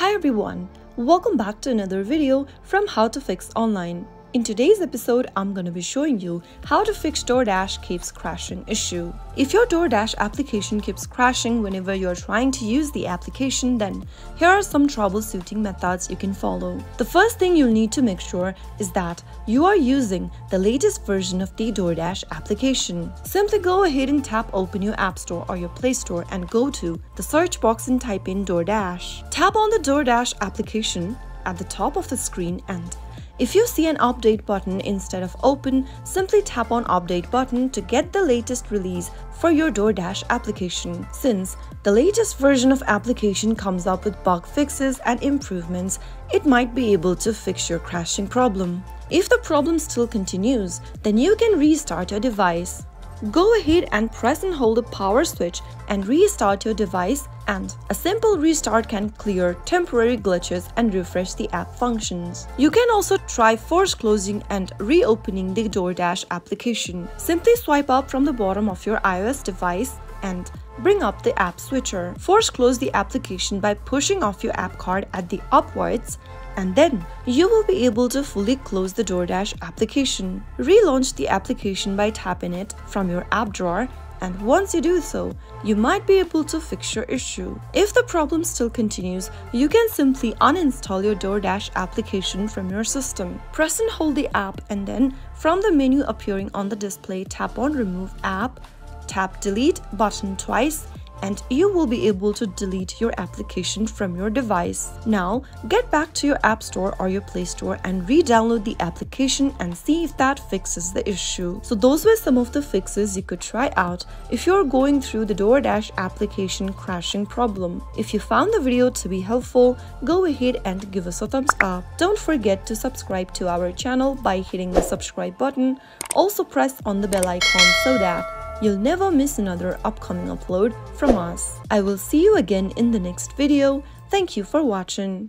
Hi everyone, welcome back to another video from How to Fix Online. In today's episode, I'm going to be showing you how to fix DoorDash keeps crashing issue. If your DoorDash application keeps crashing whenever you're trying to use the application, then here are some troubleshooting methods you can follow. The first thing you'll need to make sure is that you are using the latest version of the DoorDash application. Simply go ahead and tap open your App Store or your Play Store and go to the search box and type in DoorDash. Tap on the DoorDash application at the top of the screen and if you see an update button instead of open, simply tap on update button to get the latest release for your DoorDash application. Since the latest version of application comes up with bug fixes and improvements, it might be able to fix your crashing problem. If the problem still continues, then you can restart your device. Go ahead and press and hold the power switch and restart your device and a simple restart can clear temporary glitches and refresh the app functions. You can also try force closing and reopening the DoorDash application. Simply swipe up from the bottom of your iOS device and bring up the app switcher. Force close the application by pushing off your app card at the upwards and then you will be able to fully close the DoorDash application. Relaunch the application by tapping it from your app drawer and once you do so, you might be able to fix your issue. If the problem still continues, you can simply uninstall your DoorDash application from your system. Press and hold the app and then from the menu appearing on the display, tap on Remove App, tap Delete button twice and you will be able to delete your application from your device. Now, get back to your App Store or your Play Store and re-download the application and see if that fixes the issue. So those were some of the fixes you could try out if you're going through the DoorDash application crashing problem. If you found the video to be helpful, go ahead and give us a thumbs up. Don't forget to subscribe to our channel by hitting the subscribe button. Also press on the bell icon so that You'll never miss another upcoming upload from us. I will see you again in the next video. Thank you for watching.